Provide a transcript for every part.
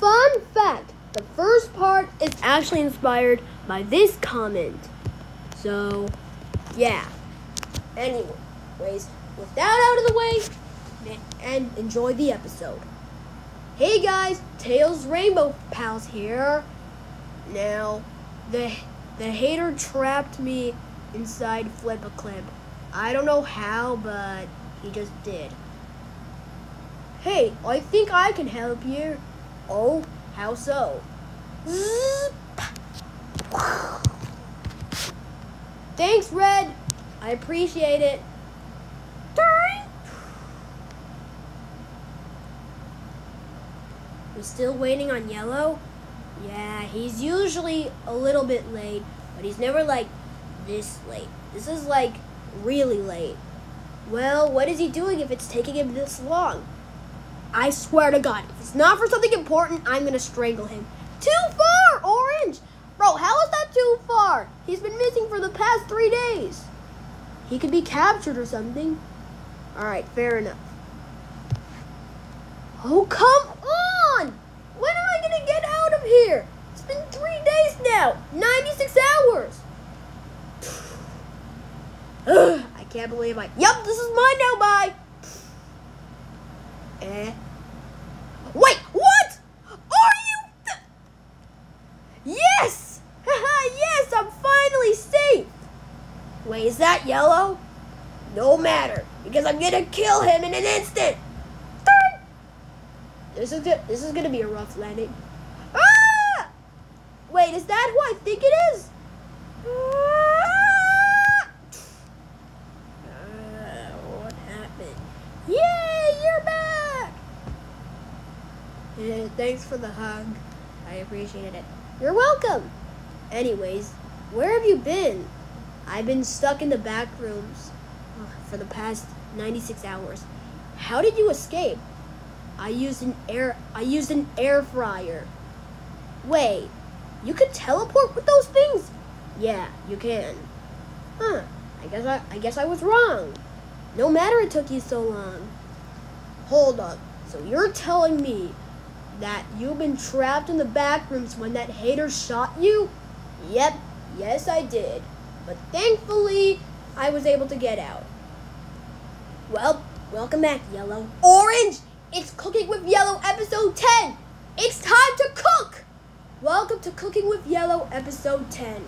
Fun fact the first part is actually inspired by this comment. So, yeah. Anyways, with that out of the way, and enjoy the episode. Hey guys, Tails Rainbow Pals here. Now, the the hater trapped me inside FlipaClip. I don't know how, but he just did. Hey, I think I can help you. Oh, how so? Thanks, Red. I appreciate it. We're still waiting on Yellow? Yeah, he's usually a little bit late, but he's never like this late. This is like really late. Well, what is he doing if it's taking him this long? I swear to God, if it's not for something important, I'm gonna strangle him. Too far, Orange! Bro, how is that too far? He's been missing for the past three days. He could be captured or something. Alright, fair enough. Oh, come on! When am I gonna get out of here? It's been three days now. 96 hours. Ugh, I can't believe I. Yup, this is mine now. Bye. Eh. Wait, what? Are you? Yes! yes, I'm finally safe. Wait, is that yellow? No matter, because I'm gonna kill him in an instant. This is good. This is gonna be a rough landing. Ah! Wait, is that who I think it is? Ah! Uh, what happened? Yay, you're back! Yeah, thanks for the hug. I appreciated it. You're welcome. Anyways, where have you been? I've been stuck in the back rooms for the past 96 hours. How did you escape? I used an air I used an air fryer. Wait, you can teleport with those things? Yeah, you can. Huh. I guess I I guess I was wrong. No matter it took you so long. Hold up. So you're telling me that you've been trapped in the back rooms when that hater shot you? Yep, yes I did. But thankfully, I was able to get out. Well, welcome back, Yellow. Orange! It's Cooking with Yellow episode 10. It's time to cook. Welcome to Cooking with Yellow episode 10.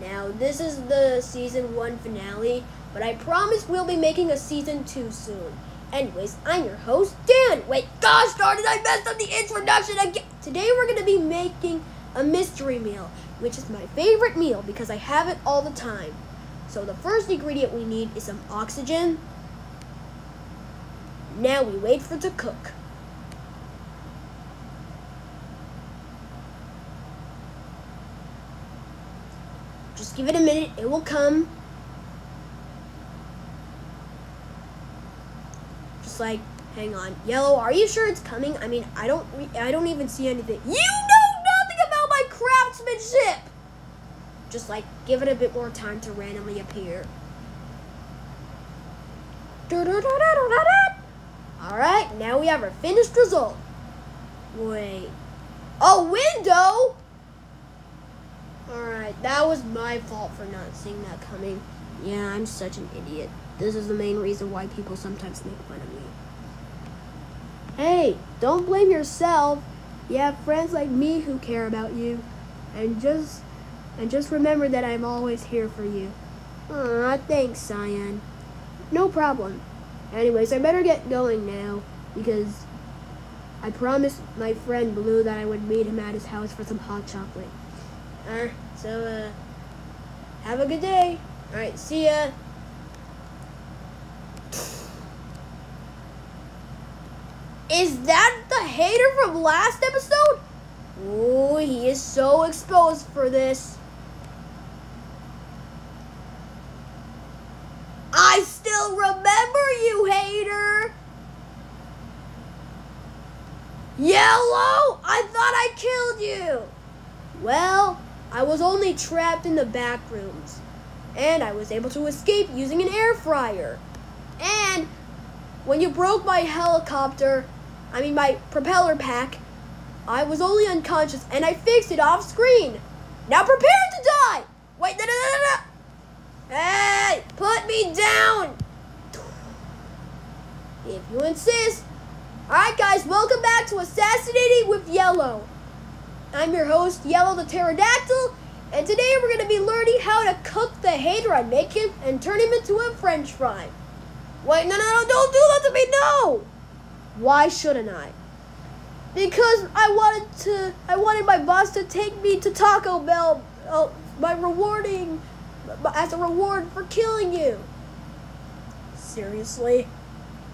Now, this is the season 1 finale, but I promise we'll be making a season 2 soon. Anyways, I'm your host, Dan. Wait, gosh darn it, I messed up the introduction again. Today we're going to be making a mystery meal, which is my favorite meal because I have it all the time. So the first ingredient we need is some oxygen, now we wait for it to cook. Just give it a minute, it will come. Just like, hang on. Yellow, are you sure it's coming? I mean, I don't I don't even see anything. You know nothing about my craftsmanship! Just like, give it a bit more time to randomly appear. -da Alright, now we have our finished result. Wait. A window? Alright, that was my fault for not seeing that coming. Yeah, I'm such an idiot. This is the main reason why people sometimes make fun of me. Hey, don't blame yourself. You have friends like me who care about you. And just and just remember that I'm always here for you. Aw, thanks, Cyan. No problem. Anyways, I better get going now because I promised my friend Blue that I would meet him at his house for some hot chocolate. Uh, so, uh, have a good day. Alright, see ya. Is that the hater from last episode? Oh, he is so exposed for this. I still remember you, hater. Yellow, I thought I killed you. Well, I was only trapped in the back rooms. And I was able to escape using an air fryer. And when you broke my helicopter, I mean my propeller pack, I was only unconscious and I fixed it off screen. Now prepare to die! Wait, no, no, no, no! Hey, put me down! If you insist. Alright, guys, welcome back to Assassinating with Yellow. I'm your host, Yellow the Pterodactyl, and today we're going to be learning how to cook the hater I'm making and turn him into a french fry. Wait, no, no, no, don't do that to me, no! Why shouldn't I? Because I wanted to, I wanted my boss to take me to Taco Bell uh, by rewarding, as a reward for killing you. Seriously?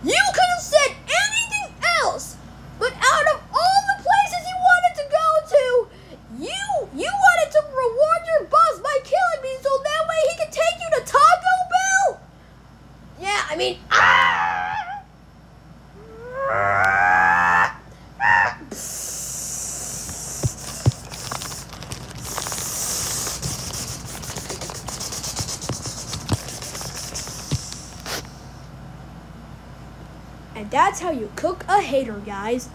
You could have said anything else, but out of all the places you wanted to go to, you you wanted to reward your boss by killing me so that way he could take you to Taco Bell. Yeah, I mean, ah! And that's how you cook a hater, guys.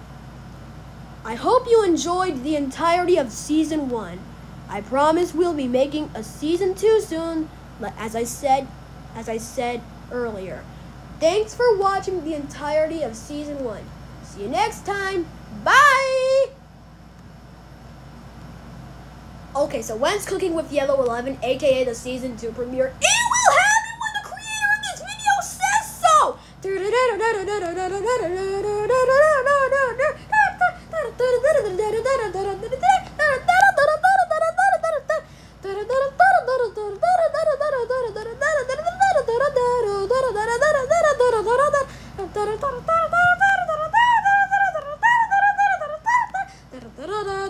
I hope you enjoyed the entirety of season one. I promise we'll be making a season two soon, but as I said, as I said earlier. Thanks for watching the entirety of Season 1. See you next time. Bye! Okay, so when's Cooking with Yellow 11, aka the Season 2 premiere? It will happen when the creator of this video says so!